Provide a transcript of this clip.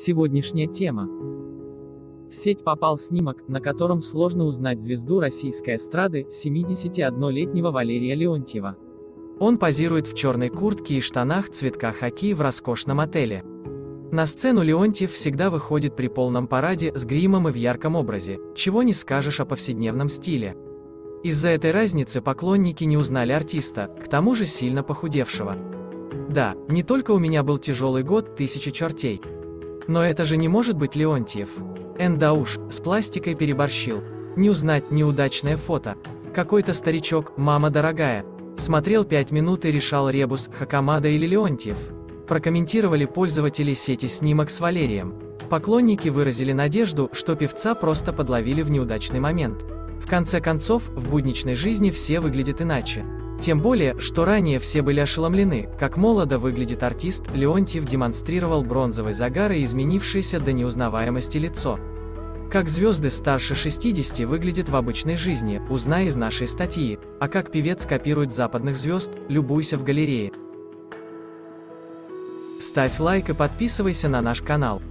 Сегодняшняя тема. В сеть попал снимок, на котором сложно узнать звезду российской эстрады, 71-летнего Валерия Леонтьева. Он позирует в черной куртке и штанах цветка хаки в роскошном отеле. На сцену Леонтьев всегда выходит при полном параде с гримом и в ярком образе, чего не скажешь о повседневном стиле. Из-за этой разницы поклонники не узнали артиста, к тому же сильно похудевшего. Да, не только у меня был тяжелый год, тысячи чертей. Но это же не может быть Леонтьев. Эндауш, с пластикой переборщил. Не узнать неудачное фото. Какой-то старичок, мама дорогая. Смотрел пять минут и решал ребус, Хакамада или Леонтьев. Прокомментировали пользователи сети снимок с Валерием. Поклонники выразили надежду, что певца просто подловили в неудачный момент. В конце концов, в будничной жизни все выглядят иначе. Тем более, что ранее все были ошеломлены, как молодо выглядит артист, Леонтьев демонстрировал бронзовый загар и изменившееся до неузнаваемости лицо. Как звезды старше 60 выглядят в обычной жизни, узнай из нашей статьи, а как певец копирует западных звезд, любуйся в галерее. Ставь лайк и подписывайся на наш канал.